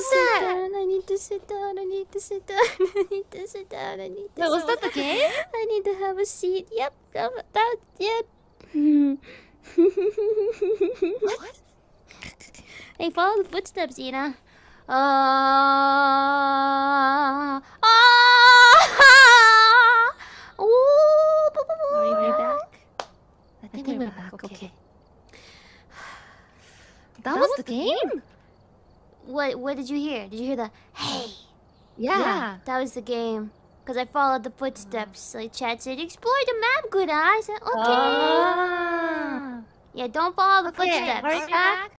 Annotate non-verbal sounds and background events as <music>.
sit down. I need to sit down. I need to sit down. I need to. Wait, was that the game? I need to have a seat. Yep. That. that yep. What? <laughs> hey, follow the footsteps, Ina. Uh. Ah. Ooh. Are you back? I think, we're, back. Okay. <sighs> That, was, the game? What? What did you hear? Did you hear the hey? Yeah. That was the game. Cause I followed the footsteps. Like Chad said, explore the map, good eyes. Okay. Ah. Yeah, don't follow the Okay, footsteps. hurry back.